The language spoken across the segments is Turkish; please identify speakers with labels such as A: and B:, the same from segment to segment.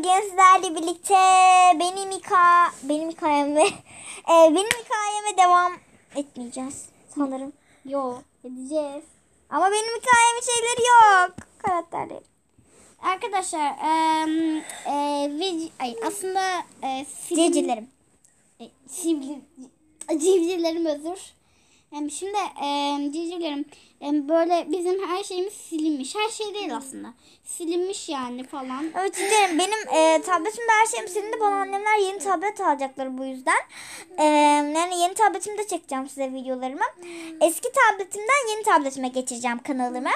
A: bugün sizlerle birlikte benim hika benim hikayeme e, benim hikayeme devam etmeyeceğiz sanırım.
B: Yo edeceğiz.
A: Ama benim hikayemin şeyleri yok. Karakterleri.
B: Arkadaşlar eee e, ve- ay, aslında e, film-
A: Civcivlerim.
B: e, civciv, civcivlerim özür. Şimdi e, civcivlerim böyle bizim her şeyimiz silinmiş. Her şey değil aslında. Silinmiş yani falan.
A: Evet civcivlerim benim e, tabletimde her şeyim silindi. Bana annemler yeni tablet alacaklar bu yüzden. E, yani yeni tabletimde çekeceğim size videolarımı. Eski tabletimden yeni tabletime geçireceğim kanalımı.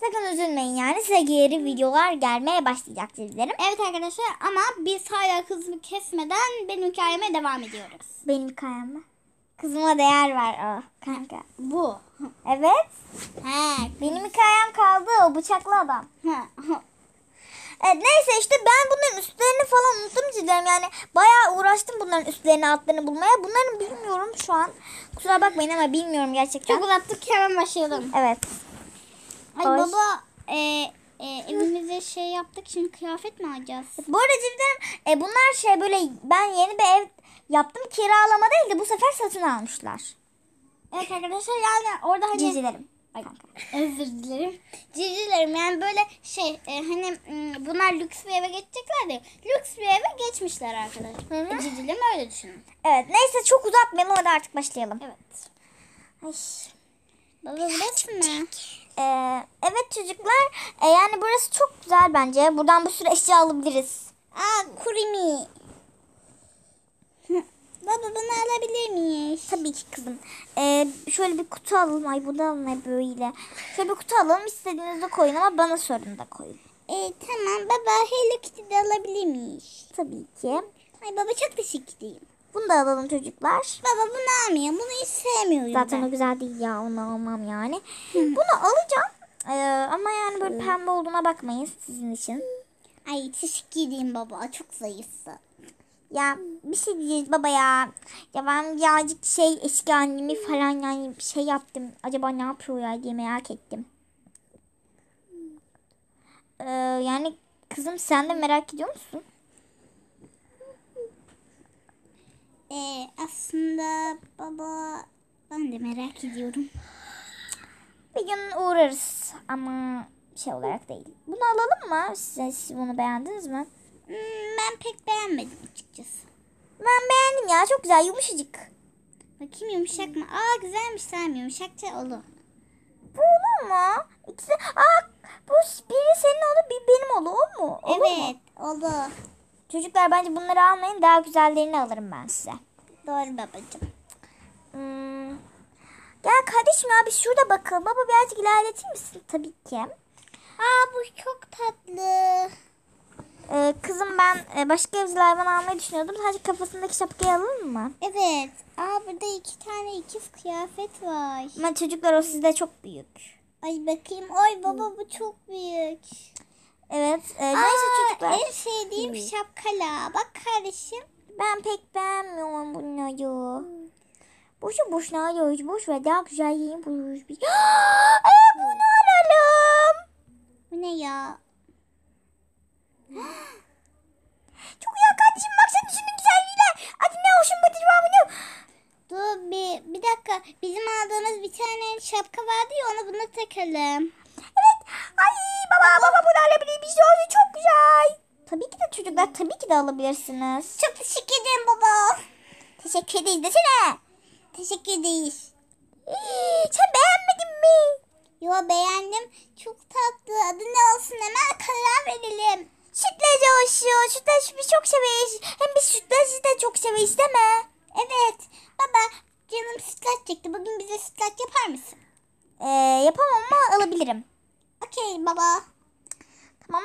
A: Sakın üzülmeyin yani size geri videolar gelmeye başlayacak civcivlerim.
B: Evet arkadaşlar ama biz hala hızını kesmeden benim hikayeme devam ediyoruz.
A: Benim hikayem mi? Kızıma değer ver o kanka.
B: Bu.
A: Evet.
B: He.
A: Benim hikayem kaldı o bıçaklı adam. Evet neyse işte ben bunların üstlerini falan unuttum cidden yani bayağı uğraştım bunların üstlerini altlarını bulmaya. Bunların bilmiyorum şu an. Kusura bakmayın ama bilmiyorum gerçekten.
B: Çok uzattık hemen başlayalım.
A: Evet.
B: Ay
A: Hoş.
B: baba e, e, evimize şey yaptık şimdi kıyafet mi alacağız?
A: Bu arada cidden e, bunlar şey böyle ben yeni bir ev yaptım kiralama değil de bu sefer satın almışlar.
B: Evet arkadaşlar yani orada hani
A: Civcivlerim.
B: Ay, özür dilerim. Civcivlerim yani böyle şey e, hani bunlar lüks bir eve geçecekler de lüks bir eve geçmişler arkadaşlar.
A: Hı hı.
B: Civcivlerimi öyle düşünün.
A: Evet neyse çok uzatmayalım hadi artık başlayalım.
B: Evet.
A: Ay.
B: Baba burası mı?
A: Ee, evet çocuklar e, yani burası çok güzel bence. Buradan bir sürü eşya alabiliriz.
B: Aa kurimi. Baba bunu alabilir miyiz?
A: Tabii ki kızım. Ee, şöyle bir kutu alalım. Ay bu da ne böyle. Şöyle bir kutu alalım. İstediğinizde koyun ama bana sorun da koyun.
B: E, tamam baba Hello Kitty de alabilir miyiz?
A: Tabii ki.
B: Ay baba çok teşekkür ederim.
A: Bunu da alalım çocuklar.
B: Baba bunu almayayım. Bunu hiç sevmiyorum
A: Zaten
B: ben.
A: o güzel değil ya. Onu almam yani. Bunu alacağım. Ee, ama yani böyle pembe olduğuna bakmayın sizin için.
B: Ay teşekkür ederim baba. Çok zayıfsın.
A: Ya bir şey diyeceğiz baba ya. Ya ben birazcık şey eski annemi falan yani bir şey yaptım. Acaba ne yapıyor ya diye merak ettim. Ee, yani kızım sen de merak ediyor musun?
B: Ee, aslında baba ben de merak ediyorum.
A: Bir gün uğrarız ama şey olarak değil. Bunu alalım mı? Siz, siz bunu beğendiniz mi?
B: Hmm, ben pek beğenmedim açıkçası.
A: Ben beğendim ya çok güzel yumuşacık.
B: Bakayım yumuşak mı? Aa güzelmiş sen yumuşakça olur.
A: Bu olur mu? İkisi, aa, bu biri senin olur bir benim olur o mu? Olur mu?
B: evet olur.
A: Çocuklar bence bunları almayın daha güzellerini alırım ben size.
B: Doğru babacığım.
A: Hmm. Gel kardeşim ya biz şurada bakalım. Baba birazcık ilerletir misin? Tabii ki.
B: Aa bu çok tatlı.
A: Ee, kızım ben e, başka evcil hayvan almayı düşünüyordum. Sadece kafasındaki şapkayı alalım mı?
B: Evet. Aa burada iki tane ikiz kıyafet var.
A: Ama çocuklar o sizde çok büyük.
B: Ay bakayım. Ay baba bu çok büyük.
A: Evet. e, neyse
B: Aa,
A: çocuklar.
B: En sevdiğim
A: Evet.
B: şapkala. Bak kardeşim.
A: Ben pek beğenmiyorum bunları. Boşu boşuna alıyoruz. Boş ver daha güzel yiyin buluyoruz biz. Ee, bunu alalım.
B: Bu ne ya?
A: Çok güzel kardeşim baksana şunun güzelliğine. Hadi ne hoşuma var bunu.
B: Dur bir, bir dakika. Bizim aldığımız bir tane şapka vardı ya onu buna takalım.
A: Evet. Ay baba baba bunu alabilir miyiz? Çok güzel. Tabii ki de çocuklar tabii ki de alabilirsiniz.
B: Çok teşekkür ederim baba.
A: Teşekkür ederiz desene.
B: Teşekkür ederiz.
A: Sen beğenmedin mi?
B: Yo beğendim. Çok tatlı. Adı ne olsun hemen karar verelim.
A: Sütlaç olsun. Sütlaç biz çok severiz. Hem biz sütlacı da çok severiz değil mi?
B: Evet. Baba canım sütlaç çekti. Bugün bize sütlaç yapar mısın?
A: Ee, yapamam ama alabilirim.
B: Okey baba.
A: Tamam.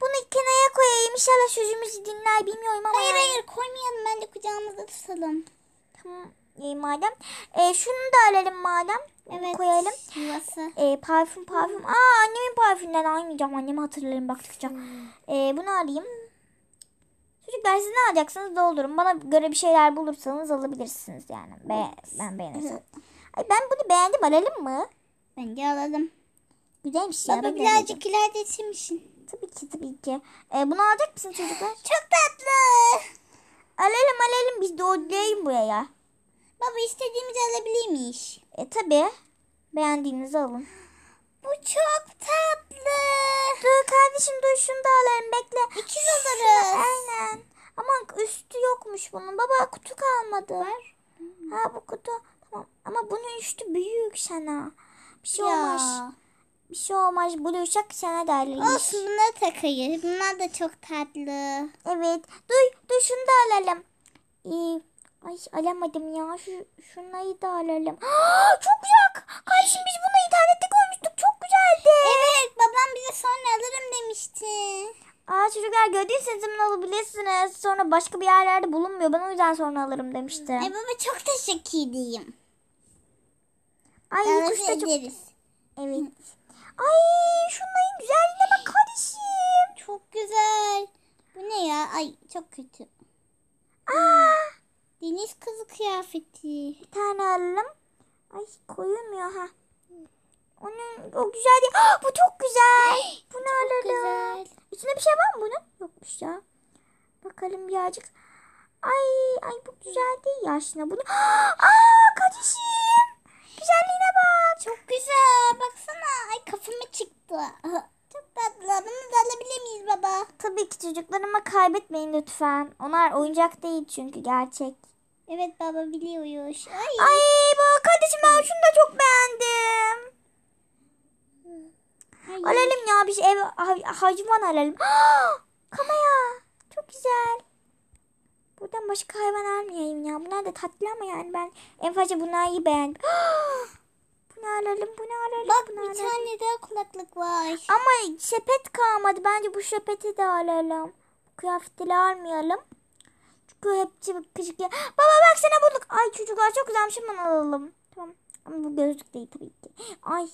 A: Bunu kenara koyayım. İnşallah sözümüzü dinler bilmiyorum ama.
B: Hayır
A: yani.
B: hayır koymayalım. Bence kucağımızda tutalım.
A: Tamam. İyi madem. Ee, şunu da alalım madem.
B: Evet.
A: Koyalım.
B: Yuvası.
A: Ee, parfüm parfüm. Aa annemin parfümünden almayacağım. Annemi hatırlarım baktıkça. Ee, bunu alayım. Çocuklar siz ne alacaksınız doldurun. Bana göre bir şeyler bulursanız alabilirsiniz yani. Be ben beğenirsem. Ay ben bunu beğendim alalım mı?
B: Bence alalım.
A: Güzelmiş ya.
B: Baba
A: ben
B: birazcık ilerletir misin?
A: Tabii ki tabii ki. Ee, bunu alacak mısın çocuklar?
B: Çok tatlı.
A: Alalım alalım biz de odayayım buraya.
B: Baba istediğimizi alabilirmiş.
A: E tabii. Beğendiğinizi alın.
B: Bu çok tatlı.
A: Dur kardeşim dur şunu da alalım bekle.
B: İkiz alırız.
A: Aynen. Ama üstü yokmuş bunun. Baba kutu kalmadı.
B: Var.
A: Ha bu kutu. Tamam. Ama bunun üstü büyük sana. Bir şey
B: Ya.
A: olmaz. Bir şey olmaz. Bu uşak sana derler.
B: Olsun bunları takayım. Bunlar da çok tatlı.
A: Evet. Dur, dur şunu da alalım. İyi. Ay alamadım ya. Şu şunları da alalım. çok güzel. Kardeşim biz bunu internette görmüştük. Çok güzeldi.
B: Evet babam bize sonra alırım demişti.
A: Aa çocuklar gördüyseniz emin olabilirsiniz. Sonra başka bir yerlerde bulunmuyor. Ben o yüzden sonra alırım demişti.
B: Ay baba çok teşekkür ederim.
A: Ay kuş da çok... Evet. Ay şunların güzelliğine bak kardeşim.
B: Çok güzel. Bu ne ya? Ay çok kötü.
A: Aa,
B: Deniz kızı kıyafeti.
A: bir tane alalım. Ay koyulmuyor ha. Onun o güzel değil. Ah, bu çok güzel. Bunu alalım.
B: Güzel.
A: İçinde bir şey var mı bunun? Yokmuş ya. Bakalım birazcık. Ay ay bu güzel değil ya aslında bunu. Aa kardeşim. Güzelliğine bak.
B: Çok güzel. Baksana. Ay kafama çıktı. Çok tatlı. Bunu da alabilir miyiz baba?
A: Tabii ki çocuklar ama kaybetmeyin lütfen. Onlar oyuncak değil çünkü gerçek.
B: Evet baba biliyoruz. Ay.
A: Ay bak kardeşim ben şunu da çok beğendim.
B: Ay.
A: Alalım ya bir şey ev ha- hayvan alalım. Kamaya çok güzel. Buradan başka hayvan almayayım ya. Bunlar da tatlı ama yani ben en fazla bunları beğendim. bunu alalım, bunu alalım,
B: Bak
A: bunu
B: bir
A: alalım.
B: tane daha kulaklık var.
A: Ama sepet kalmadı. Bence bu sepeti de alalım. Kıyafetleri almayalım. Çünkü hepsi ya- Baba bak sana bulduk. Ay çocuklar çok güzelmiş. Hemen alalım. Tamam. Ama bu gözlük değil tabii ki. Ay.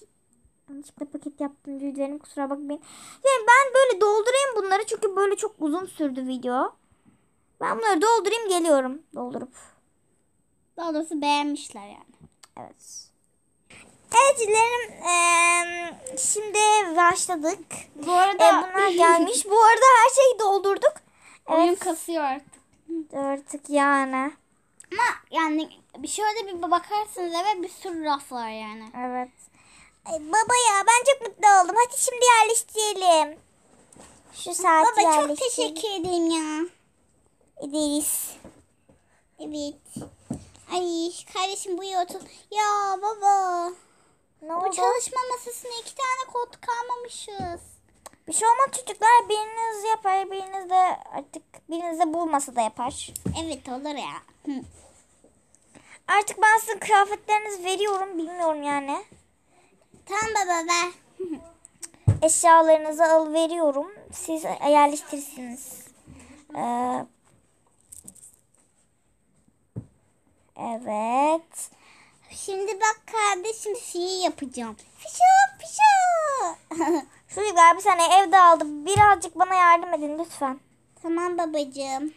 A: Yanlışlıkla paket yaptım. Düğülerim kusura bakmayın. Yani ben böyle doldurayım bunları. Çünkü böyle çok uzun sürdü video. Ben bunları doldurayım geliyorum. Doldurup.
B: Daha doğrusu beğenmişler yani.
A: Evet. Evet canlarım, eee, şimdi başladık.
B: Bu arada
A: E, bunlar gelmiş. Bu arada her şeyi doldurduk.
B: oyun
A: Evet.
B: kasıyor artık.
A: Artık yani.
B: Ama yani bir şöyle bir bakarsınız eve bir sürü raf var yani.
A: Evet. baba ya ben çok mutlu oldum. Hadi şimdi yerleştirelim. Şu saati
B: Baba çok
A: yerleştirelim.
B: teşekkür ederim ya.
A: ederiz.
B: Evet. Ay kardeşim bu otur. Ya baba.
A: Ne
B: Bu
A: oldu?
B: çalışma masasına iki tane koltuk almamışız.
A: Bir şey olmaz çocuklar. Biriniz yapar, biriniz de artık biriniz de bulmasa da yapar.
B: Evet olur ya. Hı.
A: Artık ben sizin kıyafetlerinizi veriyorum. Bilmiyorum yani.
B: Tamam baba ver.
A: Eşyalarınızı al veriyorum. Siz yerleştirirsiniz. Ee, evet.
B: Şimdi bak kardeşim şey yapacağım. Fişo fişo.
A: Çocuklar bir saniye evde aldım. Birazcık bana yardım edin lütfen.
B: tamam babacığım.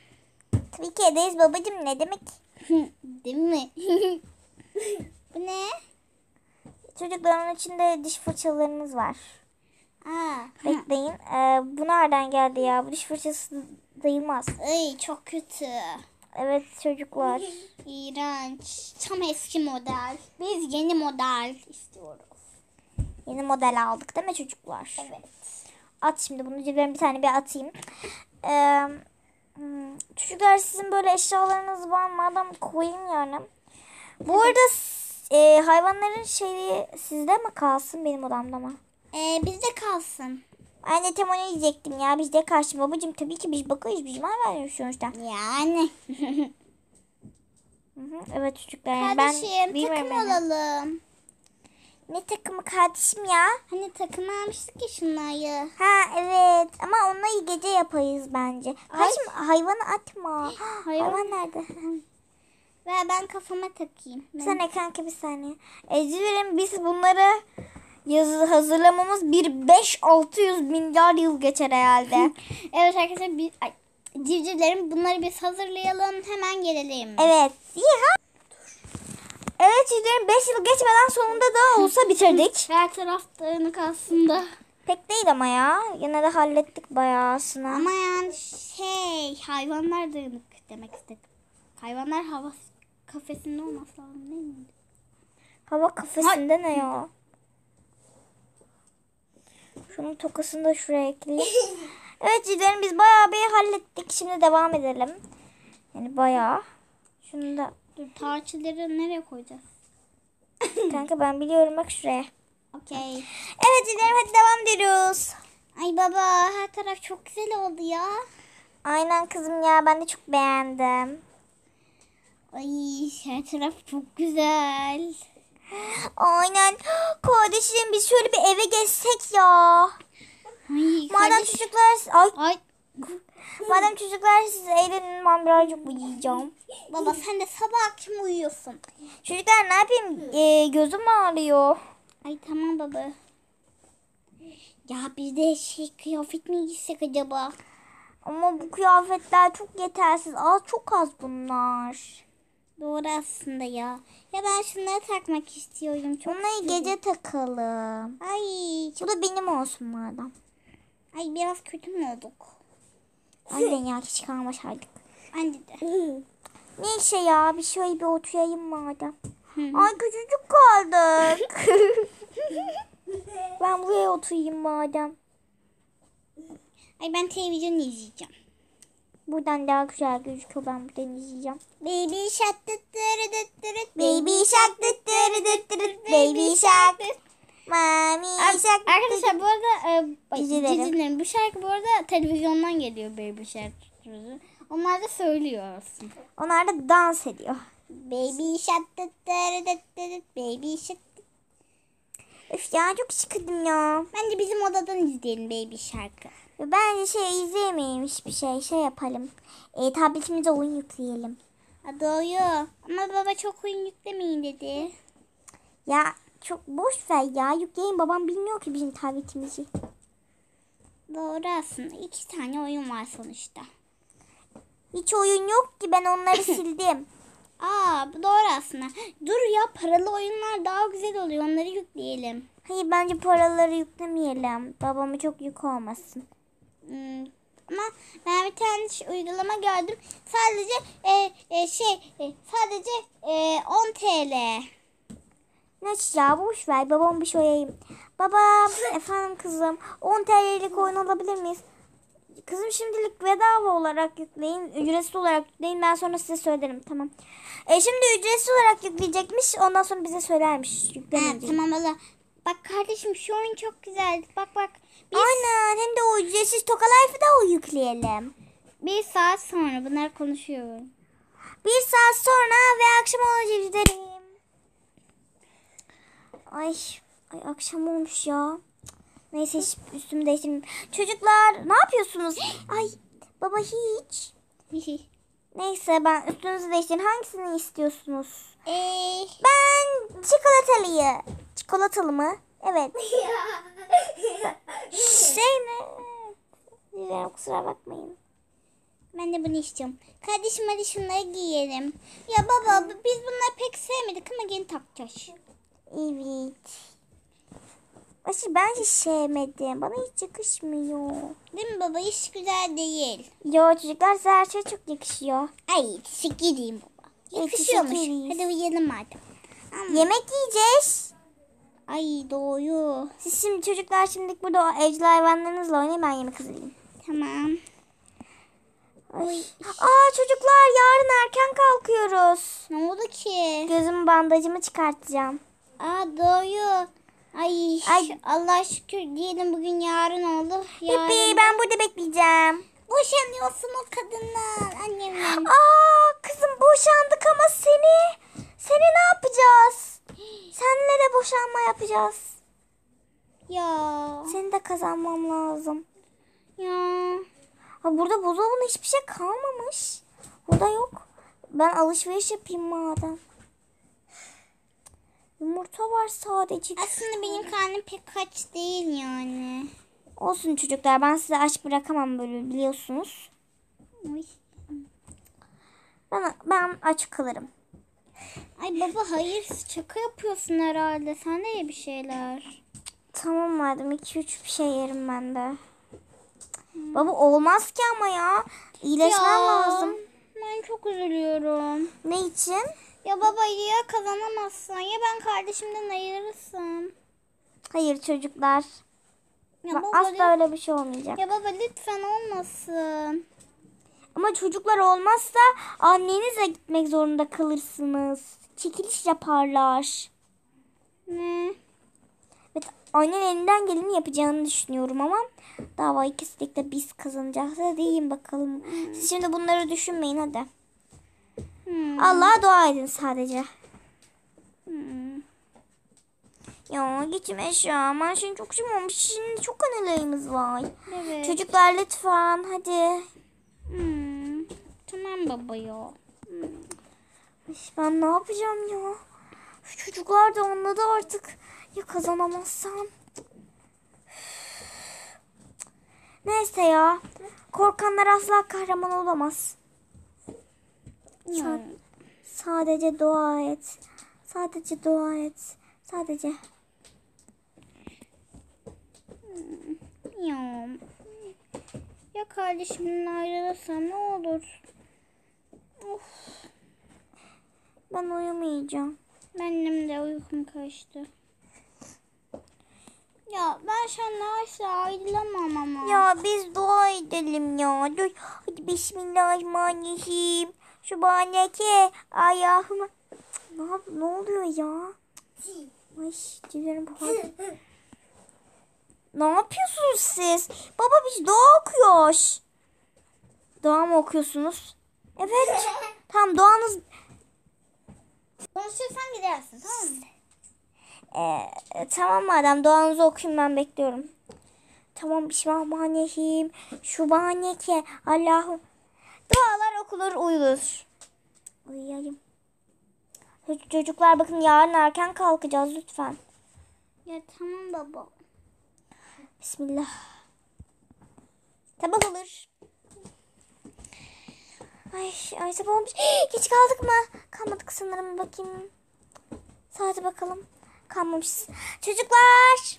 A: Tabii ki edeyiz babacığım ne demek?
B: Değil mi? bu ne?
A: Çocukların içinde diş fırçalarınız var.
B: Aa.
A: Bekleyin. Ee, bu nereden geldi ya? Bu diş fırçası sayılmaz.
B: Ay çok kötü.
A: Evet çocuklar.
B: İğrenç. Tam eski model. Biz yeni model istiyoruz.
A: Yeni model aldık değil mi çocuklar?
B: Evet.
A: At şimdi bunu cebime bir tane bir atayım. Ee, çocuklar sizin böyle eşyalarınız var mı? Adam koyayım yani. Bu arada s- e, hayvanların şeyi sizde mi kalsın benim odamda mı?
B: Ee, bizde kalsın.
A: Ben de tam onu diyecektim ya. Bizde karşı babacığım tabii ki biz bakıyoruz. Biz var veriyoruz sonuçta.
B: Yani.
A: Hı hı, Evet çocuklar. yani
B: Kardeşim
A: ben
B: takım
A: yani.
B: alalım.
A: Ne takımı kardeşim ya?
B: Hani takım almıştık ya şunları.
A: Ha evet ama onları gece yapayız bence. Kardeşim hayvanı atma.
B: Hayvan-
A: Hayvan nerede?
B: Ve ben kafama takayım.
A: Bir saniye kanka bir saniye. Ecevit'im biz bunları yazı hazırlamamız bir 5-600 milyar yıl geçer herhalde.
B: Evet arkadaşlar biz, ay, civcivlerim bunları biz hazırlayalım. Hemen gelelim.
A: evet. Ha. Evet Ecevit'im 5 yıl geçmeden sonunda da olsa bitirdik.
B: Her taraf dağınık aslında.
A: Pek değil ama ya. Yine de hallettik bayağısını.
B: Ama yani şey hayvanlar dağınık demek istedim. Hayvanlar hava kafesinde olması lazım değil mi?
A: Hava kafesinde ne ya? Şunun tokasını da şuraya ekleyeyim. evet ciderim biz bayağı bir hallettik. Şimdi devam edelim. Yani bayağı. Şunu da
B: Dur tarçıları nereye koyacağız?
A: kanka ben biliyorum bak şuraya.
B: Okey.
A: Evet ciderim hadi devam ediyoruz.
B: Ay baba her taraf çok güzel oldu ya.
A: Aynen kızım ya ben de çok beğendim.
B: Ay her taraf çok güzel.
A: Aynen. Kardeşim biz şöyle bir eve geçsek ya.
B: Ay
A: Madem
B: kardeş-
A: çocuklar ay
B: Ay
A: madem çocuklar siz eğlenin ben birazcık uyuyacağım.
B: baba sen de sabah akşam uyuyorsun.
A: Çocuklar ne yapayım? Ee, gözüm ağrıyor.
B: Ay tamam baba. Ya biz de şey kıyafet mi giysek acaba?
A: Ama bu kıyafetler çok yetersiz. Az çok az bunlar.
B: Doğru aslında ya. Ya ben şunları takmak istiyorum. Çok
A: Bunları gece takalım.
B: Ay,
A: Bu da benim olsun madem.
B: ay biraz kötü mü olduk?
A: Aynen ya hiç kalmasaydık.
B: Anne de.
A: Neyse ya bir şöyle bir oturayım madem. Ay küçücük kaldık. ben buraya oturayım madem.
B: Ay ben televizyon izleyeceğim.
A: Buradan daha güzel gözüküyor ben buradan izleyeceğim.
B: Baby shark
A: Baby shark baby shark. Mami shark
B: Arkadaşlar bu arada e,
A: dizilerim.
B: Bu şarkı bu arada televizyondan geliyor Baby Shark. Onlar da söylüyor aslında.
A: Onlar da dans ediyor.
B: Baby shark baby shark.
A: Üf ya çok sıkıldım ya.
B: Bence bizim odadan izleyelim Baby Shark'ı.
A: Bence şey izleyemeyelim hiçbir şey. Şey yapalım. E, tabletimize oyun yükleyelim.
B: Ha, doğru. Ama baba çok oyun yüklemeyin dedi.
A: Ya çok boş ver ya. Yükleyin babam bilmiyor ki bizim tabletimizi.
B: Doğru aslında. İki tane oyun var sonuçta.
A: Hiç oyun yok ki ben onları sildim.
B: Aa bu doğru aslında. Dur ya paralı oyunlar daha güzel oluyor. Onları yükleyelim.
A: Hayır bence paraları yüklemeyelim. Babama çok yük olmasın.
B: Hmm, Ama ben bir tane uygulama gördüm. Sadece e, e, şey e, sadece e, 10 TL.
A: Neyse ya boş ver babam bir şey oyayım. Babam efendim kızım 10 TL'lik oyun alabilir miyiz? Kızım şimdilik bedava olarak yükleyin. Ücretsiz olarak yükleyin. Ben sonra size söylerim. Tamam. E şimdi ücretsiz olarak yükleyecekmiş. Ondan sonra bize söylermiş.
B: Ha,
A: Yüklemeyince.
B: tamam valla. Bak kardeşim şu oyun çok güzel. Bak bak. Biz
A: Aynen. Hem de o ücretsiz Toka Life'ı da o yükleyelim.
B: bir saat sonra bunlar konuşuyor.
A: Bir saat sonra ve akşam olacak gidelim. Ay, ay akşam olmuş ya. Neyse hiç üstümü değiştirmeyeyim. Çocuklar ne yapıyorsunuz? Ay baba hiç. Neyse ben üstünüzü değiştirin. Hangisini istiyorsunuz?
B: Eee
A: Ben çikolatalıyı. Çikolatalı mı? Evet. Şey ne? Güzel kusura bakmayın.
B: Ben de bunu istiyorum. Kardeşim hadi şunları giyelim. Ya baba biz bunları pek sevmedik ama yeni takacağız.
A: Evet. Aşı ben hiç sevmedim. Bana hiç yakışmıyor.
B: Değil mi baba? Hiç güzel değil.
A: Yo çocuklar size her şey çok yakışıyor.
B: Ay teşekkür edeyim baba.
A: Evet,
B: Yakışıyormuş.
A: teşekkür ederiz.
B: Hadi uyuyalım madem. Ama-
A: Yemek yiyeceğiz.
B: Ay doğru.
A: Siz şimdi çocuklar şimdilik burada o evcil hayvanlarınızla oynayın ben yemek hazırlayayım.
B: Tamam.
A: Ay. Aa çocuklar yarın erken kalkıyoruz.
B: Ne oldu ki?
A: Gözüm bandajımı çıkartacağım.
B: Aa doğru. Ay,
A: Ay.
B: Allah şükür diyelim bugün yarın oldu. Yarın
A: Pippi ben burada bekleyeceğim.
B: boşanıyorsun o kadından annemle.
A: Aa kızım boşandık ama seni seni ne yapacağız? Seninle de boşanma yapacağız.
B: Ya.
A: Seni de kazanmam lazım.
B: Ya.
A: Ha burada buzdolabında hiçbir şey kalmamış. Burada yok. Ben alışveriş yapayım madem. Yumurta var sadece.
B: Aslında benim karnım pek aç değil yani.
A: Olsun çocuklar ben size aç bırakamam böyle biliyorsunuz. Ben, ben aç kalırım.
B: Ay baba hayır şaka yapıyorsun herhalde. Sen de ye bir şeyler.
A: Tamam madem 2-3 bir şey yerim ben de. Baba olmaz ki ama ya. İyileşmem lazım.
B: Ben çok üzülüyorum.
A: Ne için?
B: Ya baba ya kazanamazsan ya ben kardeşimden ayırırsam.
A: Hayır çocuklar.
B: Ya baba,
A: Asla öyle bir şey olmayacak.
B: ya baba lütfen olmasın.
A: Ama çocuklar olmazsa annenizle gitmek zorunda kalırsınız. Çekiliş yaparlar.
B: Ne?
A: Evet annen elinden geleni yapacağını düşünüyorum ama davayı kesinlikle biz kazanacağız. Hadi yiyin bakalım. Siz şimdi bunları düşünmeyin hadi.
B: Hmm.
A: Allah'a dua edin sadece.
B: Hmm.
A: Ya gitme şu an. Ben şimdi çok şımarmış. Şimdi çok anılarımız var.
B: Evet.
A: Çocuklar lütfen hadi.
B: Hmm. Tamam baba ya.
A: Ay, Ben ne yapacağım ya? Şu çocuklar da anladı artık. Ya kazanamazsam? Neyse ya. Korkanlar asla kahraman olamaz.
B: Ya.
A: Sa- sadece dua et. Sadece dua et. Sadece.
B: Ya. Ya kardeşimden ayrılırsam ne olur? Of.
A: Ben uyumayacağım.
B: Benim de uykum kaçtı. Ya ben seninle asla ayrılamam ama.
A: Ya biz dua edelim ya. Dur. Hadi bismillahirrahmanirrahim. Şu baneke ayağımı. Ne, yap- ne oluyor ya? Ay dilerim Ne yapıyorsunuz siz? Baba biz dua okuyoruz. Dua mı okuyorsunuz? Evet. Tamam duanız
B: Konuşursan gidersin tamam mı?
A: Ee, tamam madem duanızı okuyun ben bekliyorum. Tamam Bismillahirrahmanirrahim. Şubaneke Allah'ım. Dualar okulur uyulur. Uyuyayım. Çocuklar bakın yarın erken kalkacağız lütfen.
B: Ya tamam baba.
A: Bismillah. Sabah olur. Ay, ay sabah olmuş. Geç kaldık mı? Kalmadık sanırım bakayım. Saate bakalım. Kalmamışız. Çocuklar.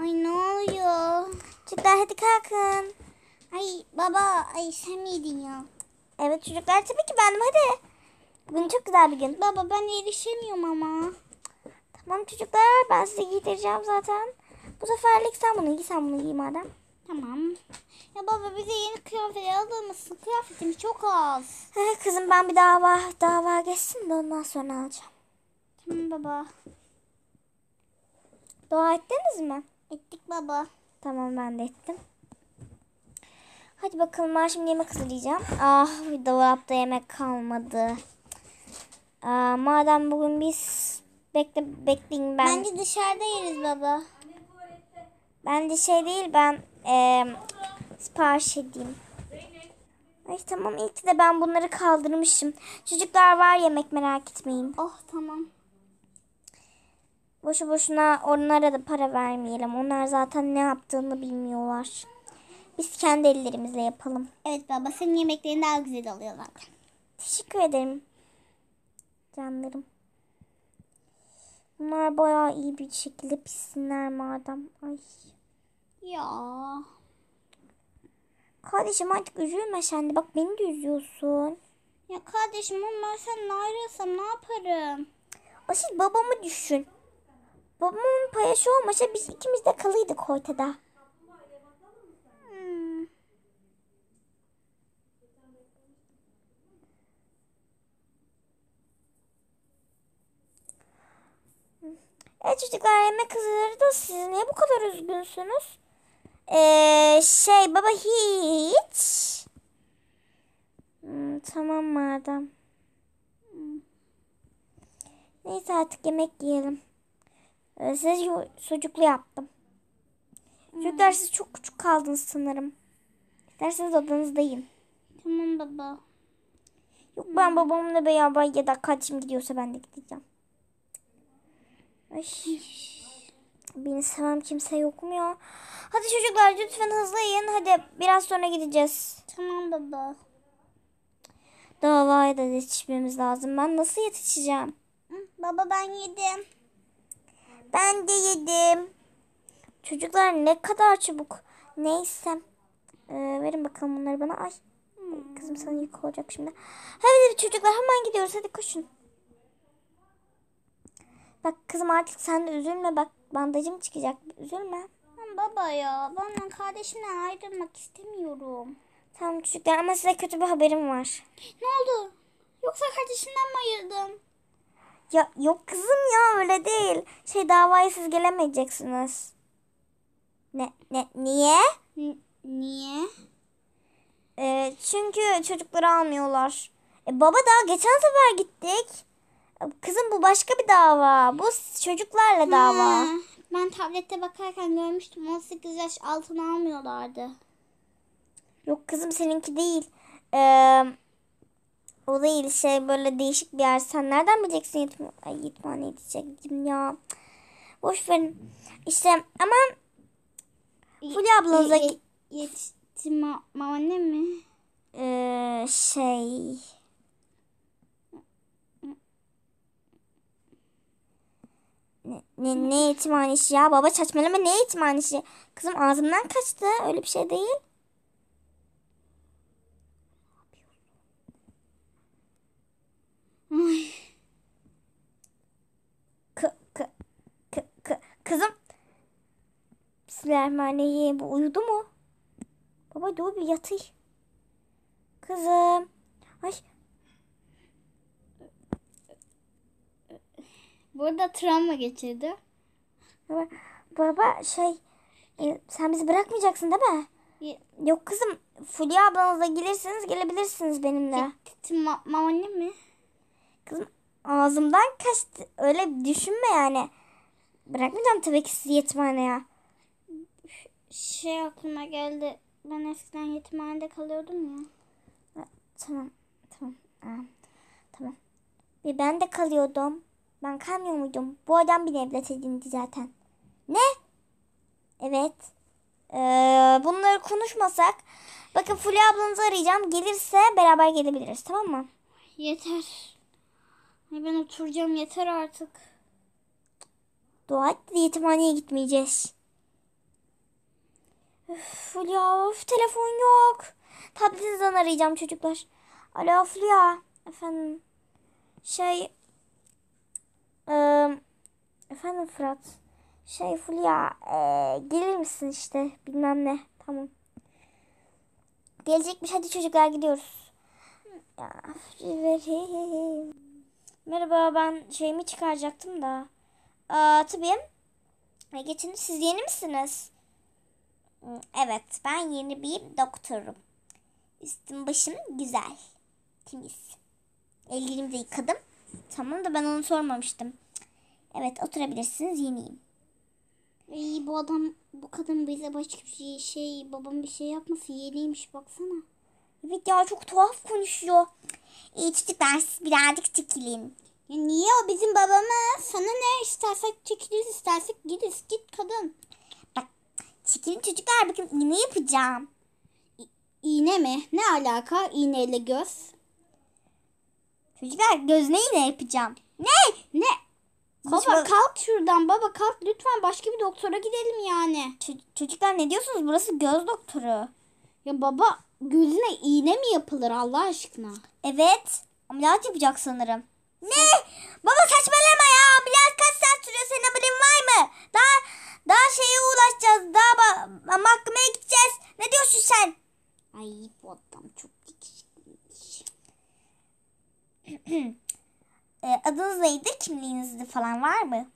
B: Ay ne oluyor?
A: Çocuklar hadi kalkın.
B: Ay baba ay sen miydin ya?
A: Evet çocuklar tabii ki bendim hadi. Bugün çok güzel bir gün.
B: Baba ben erişemiyorum ama.
A: Tamam çocuklar ben size giydireceğim zaten. Bu seferlik sen bunu giy sen bunu giy madem.
B: Tamam. Ya baba bize yeni kıyafet alır mısın? Kıyafetimiz çok az.
A: He, Kızım ben bir dava dava geçsin de ondan sonra alacağım.
B: Tamam baba.
A: Dua ettiniz mi?
B: Ettik baba.
A: Tamam ben de ettim. Hadi bakalım ben şimdi yemek hazırlayacağım. Ah dolapta yemek kalmadı. Aa, madem bugün biz bekle bekleyin ben.
B: Bence dışarıda yeriz baba.
A: Ben de şey değil ben eee sipariş edeyim. Ay tamam ki de ben bunları kaldırmışım. Çocuklar var yemek merak etmeyin.
B: Oh tamam.
A: Boşu boşuna onlara da para vermeyelim. Onlar zaten ne yaptığını bilmiyorlar. Biz kendi ellerimizle yapalım.
B: Evet baba senin yemeklerin daha güzel oluyor zaten.
A: Teşekkür ederim. Canlarım. Bunlar bayağı iyi bir şekilde pişsinler madem. Ay.
B: Ya.
A: Kardeşim artık üzülme sen de. Bak beni de üzüyorsun.
B: Ya kardeşim ama ben seninle ayrılsam ne yaparım?
A: Asıl babamı düşün. Babamın payışı olmasa biz ikimiz de kalıydık ortada.
B: Hmm.
A: Evet çocuklar yemek hazırladı da siz niye bu kadar üzgünsünüz? Ee, şey baba hiç. Hmm, tamam madem. Hmm. Neyse artık yemek yiyelim. Ee, size sucuklu yaptım. Çocuklar siz çok küçük kaldınız sanırım. İsterseniz odanızda yiyin.
B: Tamam baba.
A: Yok ben babamla beraber ya da kardeşim gidiyorsa ben de gideceğim. Ay. Beni seven kimse yok mu ya? Hadi çocuklar lütfen hızlı yiyin. Hadi biraz sonra gideceğiz.
B: Tamam baba.
A: Davaya da yetişmemiz lazım. Ben nasıl yetişeceğim?
B: Baba ben yedim.
A: Ben de yedim. Çocuklar ne kadar çabuk. Neyse. Ee, verin bakalım bunları bana. Ay. Kızım sana yük olacak şimdi. Hadi çocuklar hemen gidiyoruz. Hadi koşun. Bak kızım artık sen de üzülme. Bak bandajım çıkacak. Üzülme.
B: Baba ya ben kardeşimden ayrılmak istemiyorum.
A: Tamam çocuklar ama size kötü bir haberim var.
B: Ne oldu? Yoksa kardeşinden mi ayırdın?
A: Ya yok kızım ya öyle değil. Şey davaya siz gelemeyeceksiniz. Ne ne niye?
B: N- niye?
A: Ee, çünkü çocukları almıyorlar. E, baba daha geçen sefer gittik. Kızım bu başka bir dava. Bu çocuklarla dava.
B: Ha, ben tablette bakarken görmüştüm 18 yaş altına almıyorlardı.
A: Yok kızım seninki değil. Ee, o değil şey böyle değişik bir yer. Sen nereden bileceksin yetim, ay, yetimhane diyecektim ya. Boş verin. İşte ama Fulya ablanıza
B: Ye- ye- Yetiştim ma- anne mi?
A: ee, şey ne, ne, ne yetimhanesi ya baba saçmalama ne yetimhanesi kızım ağzımdan kaçtı öyle bir şey değil Kı, kı, kı, kı, kızım. Bismillahirrahmanirrahim. Bu uyudu mu? Baba dur bir yatay. Kızım. Ay
B: burada travma geçirdi.
A: baba, baba şey e, sen bizi bırakmayacaksın değil mi?
B: Ye-
A: Yok kızım Fulya ablanızla gelirsiniz gelebilirsiniz benimle.
B: Yetiştim ma- anne mi?
A: Kızım ağzımdan kaçtı. Öyle düşünme yani. Bırakmayacağım tabii ki sizi yetimhaneye.
B: Şey aklıma geldi. Ben eskiden yetimhanede kalıyordum ya.
A: Tamam. Tamam. Aa, tamam. Ve ben de kalıyordum. Ben kalmıyor muydum? Bu adam bir evlat edindi zaten. Ne? Evet. Ee, bunları konuşmasak. Bakın Fulya ablanızı arayacağım. Gelirse beraber gelebiliriz. Tamam mı?
B: Yeter. Ben oturacağım yeter artık.
A: Dua et de yetimhaneye gitmeyeceğiz. Üf, Fulya of telefon yok. Tabletinizden arayacağım çocuklar. Alo Fulya. Efendim. Şey. Efendim Fırat. Şey Fulya. eee, gelir misin işte bilmem ne. Tamam. Gelecekmiş hadi çocuklar gidiyoruz. Ya. Merhaba ben şeyimi çıkaracaktım da. Aa, tabii. E, Geçin siz yeni misiniz? Evet ben yeni bir doktorum. Üstüm başım güzel. Temiz. Ellerimi de yıkadım. Tamam da ben onu sormamıştım. Evet oturabilirsiniz yeniyim.
B: Ay bu adam bu kadın bize başka bir şey, şey babam bir şey yapması yeniymiş baksana.
A: Evet ya çok tuhaf konuşuyor. İyi çocuklar siz birazcık çekilin.
B: Ya niye o bizim babamız? Sana ne istersek çekiliriz istersek gideriz git kadın.
A: Bak çekilin çocuklar bakın iğne yapacağım.
B: İğne mi? Ne alaka iğneyle göz?
A: Çocuklar gözüne iğne yapacağım. Ne?
B: Ne? Baba
A: Saçma-
B: kalk şuradan baba kalk lütfen başka bir doktora gidelim yani.
A: Ç- çocuklar ne diyorsunuz? Burası göz doktoru.
B: Ya baba gözüne iğne mi yapılır Allah aşkına?
A: Evet. Ameliyat yapacak sanırım. Ne? Baba saçmalama ya. Ameliyat kaç saat sürüyor? Senin haberin var mı? Daha daha şeye ulaşacağız. Daha mahkemeye gideceğiz. Ne diyorsun sen?
B: Ay bu adam çok.
A: Ee, adınız neydi? Kimliğinizde falan var mı?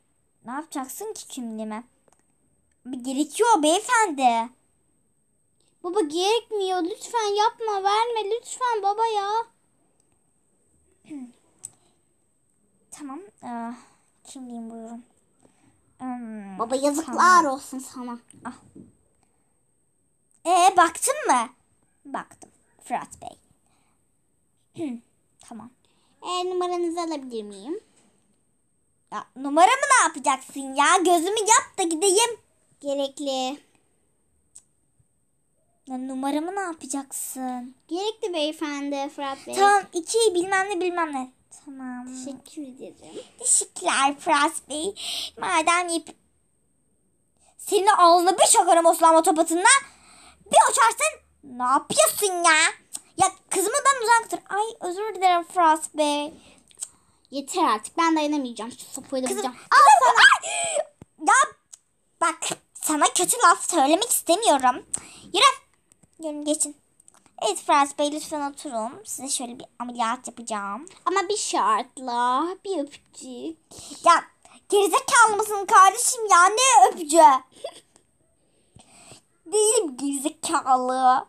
A: Ne yapacaksın ki kimliğime? Bir gerekiyor beyefendi.
B: Baba gerekmiyor lütfen yapma verme lütfen baba ya.
A: Tamam. Ee, kimliğim buyurun. Hmm,
B: Baba yazıklar
A: tamam.
B: olsun sana.
A: Ee, baktın mı? Baktım. Fırat Bey. tamam.
B: E, numaranızı alabilir miyim?
A: Ya numaramı ne yapacaksın ya? Gözümü yap da gideyim.
B: Gerekli.
A: Ya numaramı ne yapacaksın?
B: Gerekli beyefendi Fırat Bey.
A: Tamam iki bilmem ne bilmem ne. Tamam.
B: Teşekkür ederim.
A: Teşekkürler Fırat Bey. Madem yap... Senin ağzına bir şakarım Osman otopatınla. Bir uçarsın. Ne yapıyorsun ya? Ya kızımdan uzak dur. Ay özür dilerim Frost Bey.
B: Yeter artık ben dayanamayacağım. Şu sopayı da
A: Kızım,
B: bulacağım.
A: kızım, ay! Ya bak sana kötü laf söylemek istemiyorum. Yürü. Gelin geçin. Evet Frost Bey lütfen oturun. Size şöyle bir ameliyat yapacağım.
B: Ama bir şartla bir öpücük.
A: Ya gerizekalı mısın kardeşim ya ne öpücüğü? Değilim gerizekalı.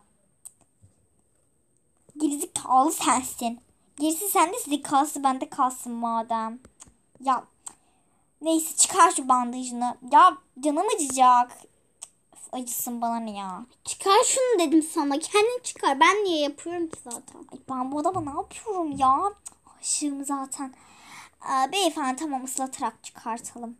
A: Gerizekalı sensin. Gerisi sende zekası bende kalsın madem. Ya neyse çıkar şu bandajını. Ya canım acıyacak. Öf, acısın bana ne ya.
B: Çıkar şunu dedim sana. Kendin çıkar. Ben niye yapıyorum ki zaten?
A: Ay, ben bu adama ne yapıyorum ya? Aşığım zaten. Ee, beyefendi tamam ıslatarak çıkartalım.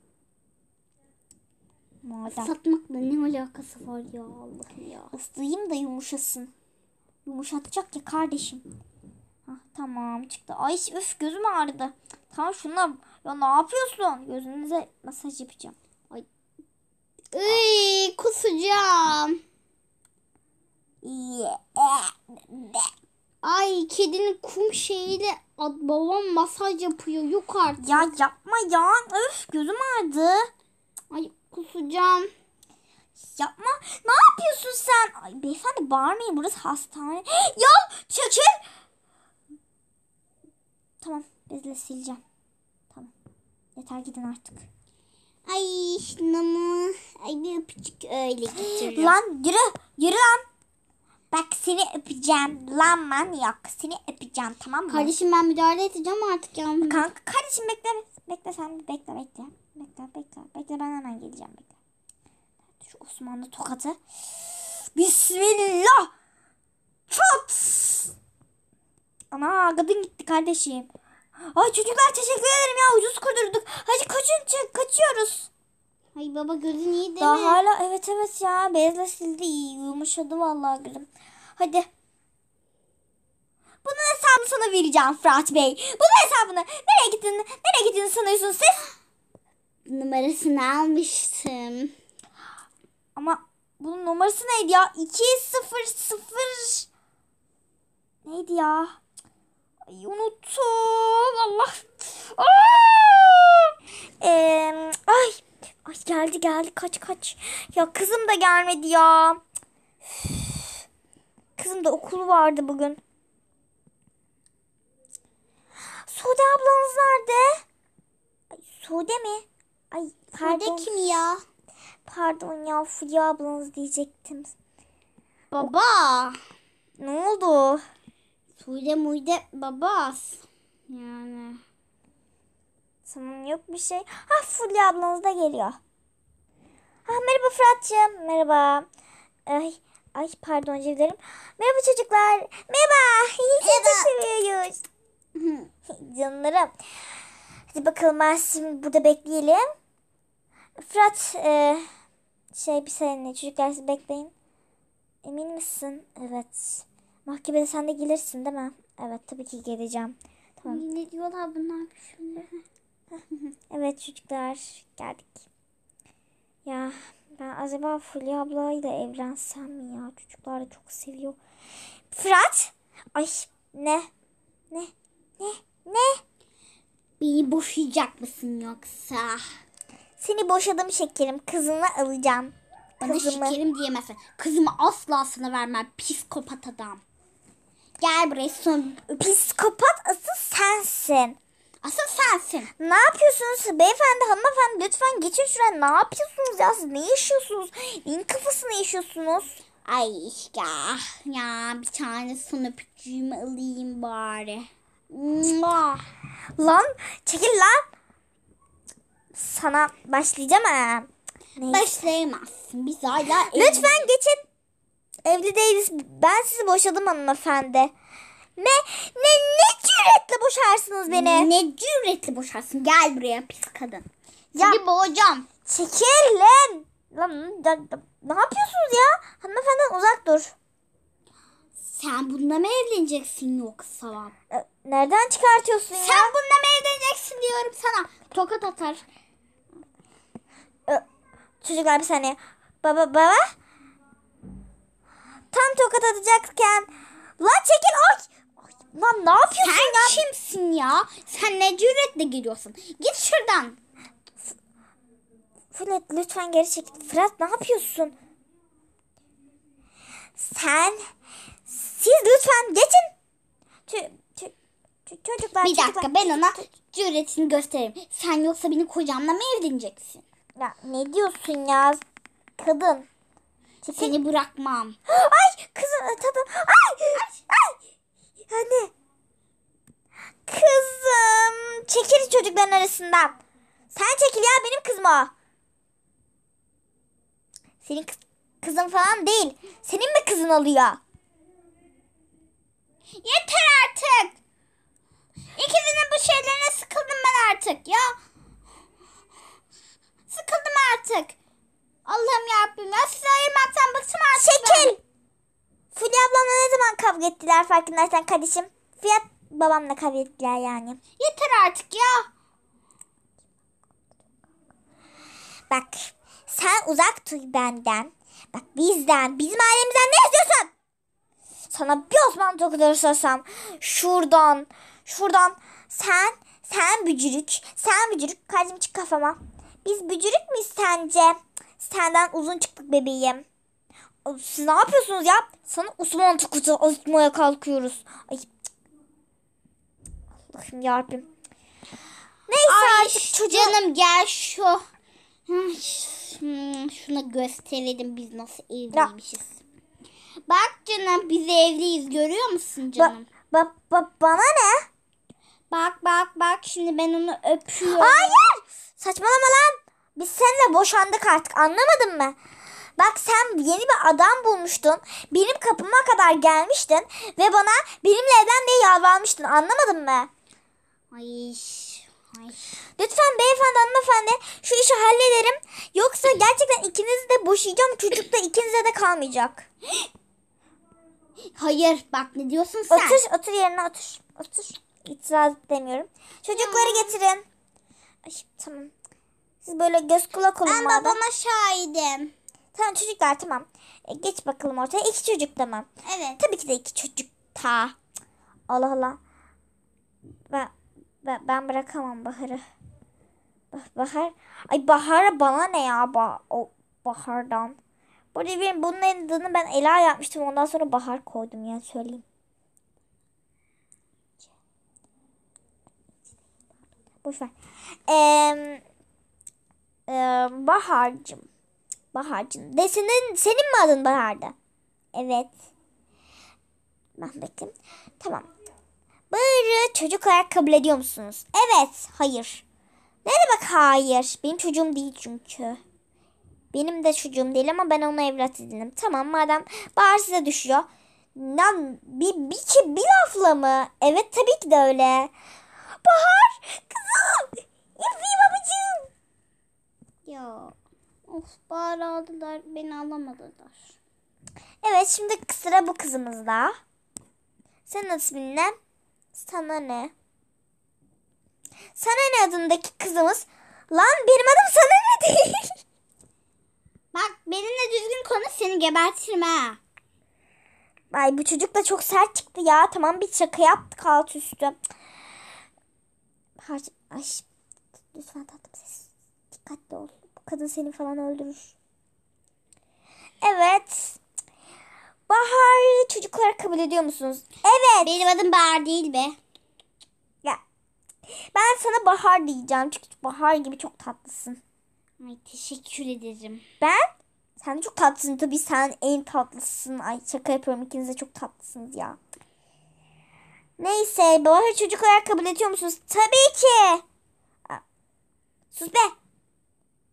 A: Madem.
B: Satmakla ne alakası var ya Allah'ım ya.
A: Islayayım da yumuşasın. Yumuşatacak ya kardeşim. Hah, tamam çıktı. Ay üf gözüm ağrıdı. Tamam şunlar. Ya ne yapıyorsun? Gözünüze masaj yapacağım. Ay.
B: Iy, kusacağım. Ay kedinin kum şeyiyle babam masaj yapıyor. Yok artık.
A: Ya yapma ya. Öf gözüm ağrıdı.
B: Ay kusacağım.
A: Yapma. Ne yapıyorsun sen? Ay beyefendi bağırmayın. Burası hastane. ya çekil. Tamam. Bezle sileceğim. Tamam. Yeter gidin artık.
B: Ay şunu. Ay bir öpücük öyle getiriyorum.
A: Lan yürü. Yürü lan. Bak seni öpeceğim. Lan manyak. Seni öpeceğim tamam mı?
B: Kardeşim ben müdahale edeceğim artık ya.
A: Kanka kardeşim bekle. Bekle sen bekle bekle. Bekle bekle. Bekle ben hemen geleceğim bekle. Şu Osmanlı tokatı. Bismillah. Çat. Ana kadın gitti kardeşim. Ay çocuklar teşekkür ederim ya ucuz kurdurduk. Hadi kaçın çık kaçıyoruz.
B: Ay baba gözün iyi değil
A: Daha
B: mi?
A: hala evet evet ya bezle sildi iyi yumuşadı vallahi gülüm. Hadi. Bunun hesabını sana vereceğim Fırat Bey. Bunun hesabını nereye gittin nereye gittiğini sanıyorsunuz siz?
B: Numarasını almıştım.
A: Ama bunun numarası neydi ya? 200 neydi ya? Ay unuttum. Allah. Ee, ay. Ay geldi geldi kaç kaç. Ya kızım da gelmedi ya. Kızım da okulu vardı bugün. Sude ablanız nerede? Ay, Sude mi? Ay pardon.
B: Burada kim ya?
A: Pardon ya Fulya ablanız diyecektim.
B: Baba.
A: Ne oldu?
B: Sude muyde babas. Yani.
A: Tamam yok bir şey. Ha Fulya ablanız da geliyor. Ha merhaba Fırat'cığım. Merhaba. Ay, ay pardon dilerim. Merhaba çocuklar. Merhaba. Sizi seviyoruz. Canlarım. Hadi bakalım ben şimdi burada bekleyelim. Fırat e, şey bir saniye çocuklar bekleyin. Emin misin? Evet. Mahkemede sen de gelirsin değil mi? Evet tabii ki geleceğim. Tamam.
B: Ne diyorlar bunlar şimdi?
A: Evet çocuklar geldik. Ya ben acaba Fulya ablayla evlensem mi ya? Çocuklar da çok seviyor. Fırat! Ay ne? Ne? Ne? Ne?
B: Beni boşayacak mısın yoksa?
A: Seni boşadım şekerim. Kızını alacağım.
B: Bana
A: Kızımı.
B: şekerim diyemezsin. Kızımı asla sana vermem. Psikopat adam. Gel buraya son.
A: Psikopat asıl sensin.
B: Asıl sensin.
A: Ne yapıyorsunuz beyefendi hanımefendi lütfen geçin şuraya ne yapıyorsunuz ya siz ne yaşıyorsunuz neyin kafasını yaşıyorsunuz
B: Ay ya. Ya bir tane son öpücüğümü alayım bari. Mua.
A: lan çekil lan sana başlayacağım ha Neyse.
B: Başlayamazsın. Biz hala
A: lütfen geçin evli değiliz ben sizi boşadım hanımefendi ne ne ne cüretle boşarsınız beni
B: Ne cüretli boşarsın. Gel buraya pis kadın.
A: Ya-
B: Seni boğacağım.
A: çekil lan lan da- da- ne yapıyorsunuz ya hanımefendiden uzak dur
B: Sen bununla mı evleneceksin yoksa?
A: E, nereden çıkartıyorsun ya
B: Sen bununla mı evleneceksin diyorum sana. Tokat atar.
A: Çocuklar bir saniye. Baba baba. Tam tokat atacakken. Lan çekil. Ay. Ay, Lan ne yapıyorsun
B: Sen
A: ya?
B: kimsin ya? Sen ne cüretle geliyorsun? Git şuradan.
A: Fırat lütfen geri çekil. Fırat ne yapıyorsun? Sen siz lütfen geçin. Ç- çocuklar
B: Bir
A: çocuklar.
B: dakika ben ona cüretini gösteririm. Sen yoksa benim kocamla mı evleneceksin?
A: Ya ne diyorsun ya? Kadın.
B: Seni bırakmam.
A: Ay kızım tadım. Ay ay. Anne. Kızım. Çekil çocukların arasından. Sen çekil ya benim kızım o. Senin kız, kızın falan değil. Senin mi kızın oluyor?
B: Yeter artık. İkisinin bu şeylerine sıkıldım ben artık ya. Sıkıldım artık. Allah'ım yarabbim ya sizi ayırmaktan bıktım artık. ben.
A: Çekil. Fulya ablamla ne zaman kavga ettiler farkındaysan kardeşim? Fiyat babamla kavga ettiler yani.
B: Yeter artık ya.
A: Bak sen uzak dur benden. Bak bizden, bizim ailemizden ne istiyorsun? Sana bir Osman sorsam şuradan, şuradan sen, sen bücürük, sen bücürük kardeşim çık kafama. Biz bücürük müyüz sence? Senden uzun çıktık bebeğim. Siz ne yapıyorsunuz ya? Sana Osman tokutu atmaya kalkıyoruz. Ay. Allah'ım yarabbim. Neyse
B: Ay
A: artık çocuğum.
B: canım gel şu. Ay, hmm, Şuna gösterelim biz nasıl evliymişiz. Bak canım biz evliyiz görüyor musun
A: Ba,
B: canım?
A: ba, ba, bana ne?
B: Bak bak bak şimdi ben onu öpüyorum.
A: Hayır. Saçmalama lan. Biz seninle boşandık artık anlamadın mı? Bak sen yeni bir adam bulmuştun. Benim kapıma kadar gelmiştin. Ve bana benimle evlen diye yalvarmıştın anlamadın mı?
B: Ay. Ay.
A: Lütfen beyefendi hanımefendi şu işi hallederim. Yoksa gerçekten ikinizi de boşayacağım. Çocuk da ikinize de kalmayacak.
B: Hayır bak ne diyorsun sen?
A: Otur otur yerine otur. Otur. İtiraz demiyorum. Çocukları getirin. Ay, tamam. Siz böyle göz kulak olun
B: Ben babama şahidim.
A: Tamam çocuklar tamam. E, geç bakalım ortaya. İki çocuk tamam.
B: Evet.
A: Tabii ki de iki çocuk ta. Allah Allah. Ben, ben, ben bırakamam Bahar'ı. Bah- Bahar. Ay Bahar'a bana ne ya ba o Bahar'dan. Burada benim bunun adını ben Ela yapmıştım. Ondan sonra Bahar koydum ya söyleyeyim. Boş ver. Eee eee, Bahar'cığım. Bahar'cığım. De senin, senin mi adın Bahar'da? Evet. Bakayım. Tamam. Bahar'ı çocuk olarak kabul ediyor musunuz? Evet. Hayır. Ne demek hayır? Benim çocuğum değil çünkü. Benim de çocuğum değil ama ben ona evlat edindim. Tamam madem Bahar size düşüyor. Lan bir, bir, ki bir lafla mı? Evet tabii ki de öyle. Bahar kızım. Yippee babacığım.
B: Ya. Of bari aldılar beni alamadılar.
A: Evet şimdi sıra bu kızımızda. Senin ismin ne? Sana ne? Sana ne adındaki kızımız? Lan benim adım sana ne değil.
B: Bak benimle düzgün konuş seni gebertirim ha.
A: Ay bu çocuk da çok sert çıktı ya. Tamam bir şaka yaptık alt üstü. Har Ay lütfen tatlım ses. Dikkatli ol. Bu kadın seni falan öldürür. Evet. Bahar çocuk olarak kabul ediyor musunuz? Evet.
B: Benim adım Bahar değil be.
A: Ya. Ben sana Bahar diyeceğim. Çünkü Bahar gibi çok tatlısın.
B: Ay teşekkür ederim.
A: Ben? Sen de çok tatlısın. Tabii sen en tatlısın. Ay şaka yapıyorum. İkiniz de çok tatlısınız ya. Neyse. Bahar çocuk olarak kabul ediyor musunuz? Tabii ki. Sus be.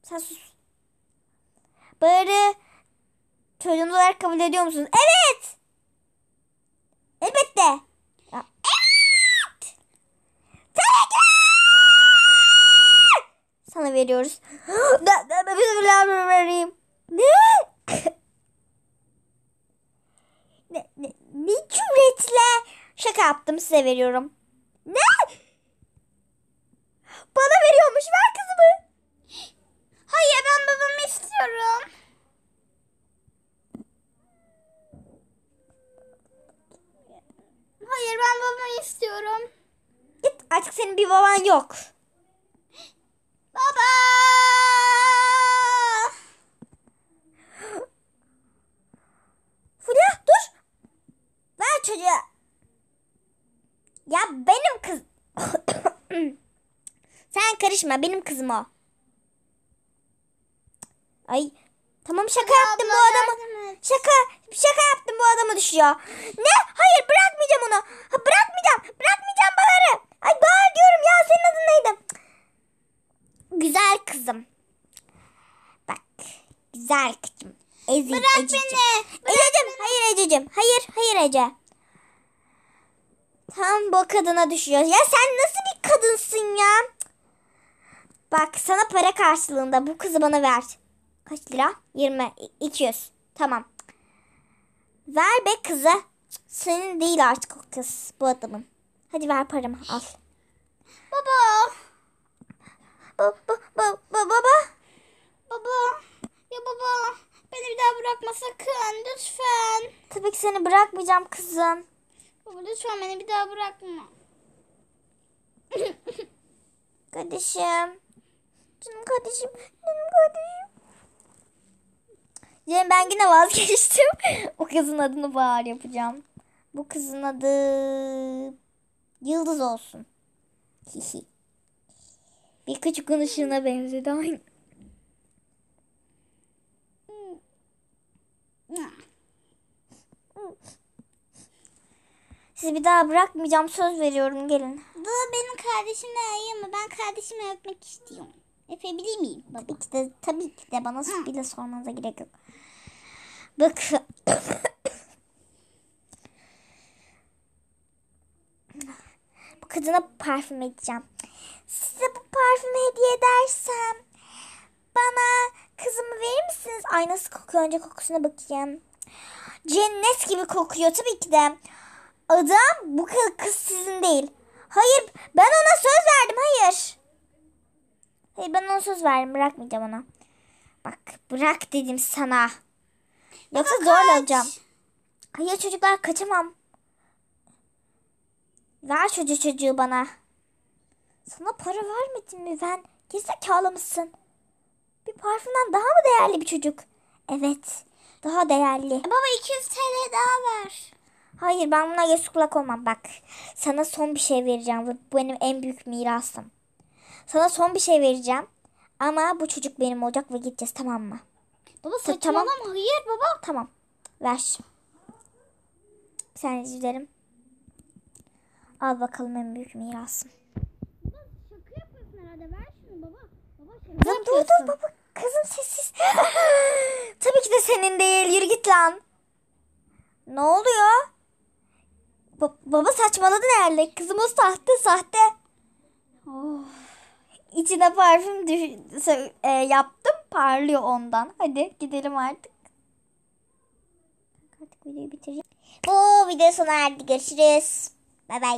A: Sen sus. Bahar'ı çocuğunuz olarak kabul ediyor musunuz? Evet. Elbette. Ya. Evet. Tabii ki. Sana veriyoruz. Vereyim. Ne? ne, ne, ne cüretle Şaka yaptım size veriyorum. Ne? Bana veriyormuş ver kızımı.
B: Hayır ben babamı istiyorum. Hayır ben babamı istiyorum.
A: Git artık senin bir baban yok.
B: Baba!
A: Ya benim kız. Sen karışma benim kızım o. Ay tamam şaka yaptım bu adamı. Şaka şaka yaptım bu adamı düşüyor. Ne? Hayır bırakmayacağım onu. Ha, bırakmayacağım. Bırakmayacağım Bahar'ı. Ay Bahar diyorum ya senin adın neydi? Güzel kızım. Bak güzel kızım. Ezi,
B: Bırak
A: Ececiğim.
B: beni.
A: Ececiğim hayır Ececiğim. Hayır hayır Ece. Tam bu kadına düşüyor. Ya sen nasıl bir kadınsın ya? Bak sana para karşılığında bu kızı bana ver. Kaç lira? 20. 200. Tamam. Ver be kızı. Senin değil artık o kız. Bu adamın. Hadi ver paramı al.
B: Baba!
A: Ba, ba, ba, ba, baba.
B: Baba! Ya baba! Beni bir daha bırakma sakın. Lütfen.
A: Tabii ki seni bırakmayacağım kızım.
B: Lütfen beni bir daha bırakma.
A: Kardeşim. Canım kardeşim. Canım kardeşim. Cem ben yine vazgeçtim. o kızın adını Bahar yapacağım. Bu kızın adı Yıldız olsun. Hihi. Bir küçük ışığına benzedi aynı. Sizi bir daha bırakmayacağım söz veriyorum gelin.
B: Dur benim kardeşimle ayırma. Ben kardeşimi öpmek istiyorum. Öpebilir miyim baba?
A: Tabii ki de, tabii ki de bana bile sormanıza gerek yok. Bak. bu kadına parfüm edeceğim. Size bu parfümü hediye edersem bana kızımı verir misiniz? Ay nasıl kokuyor? Önce kokusuna bakayım. Cennet gibi kokuyor tabii ki de. Adam bu kız, sizin değil. Hayır ben ona söz verdim hayır. Hayır ben ona söz verdim bırakmayacağım ona. Bak bırak dedim sana. Yoksa zorla alacağım. Hayır çocuklar kaçamam. Ver çocuğu çocuğu bana. Sana para vermedim mi ben? Gerizekalı mısın? Bir parfümden daha mı değerli bir çocuk? Evet. Daha değerli.
B: Baba 200 TL daha ver.
A: Hayır ben buna göz kulak olmam bak. Sana son bir şey vereceğim. Bu benim en büyük mirasım. Sana son bir şey vereceğim. Ama bu çocuk benim olacak ve gideceğiz tamam mı?
B: Baba
A: Tamam.
B: saçmalama. Hayır baba.
A: Tamam. Ver. Saniye üzerim. Al bakalım en büyük mirasım.
B: Baba şaka yapıyorsun herhalde. Ver şunu baba. Baba şaka
A: Dur dur dur baba. Kızım sessiz. Tabii ki de senin değil. Yürü git lan. Ne oluyor? Ba- baba saçmaladı herhalde. Kızım o sahte sahte.
B: Oh.
A: İçine parfüm e, yaptım. Parlıyor ondan. Hadi gidelim artık. Artık videoyu bitireceğim. Bu video sona erdi. Görüşürüz. Bay bay.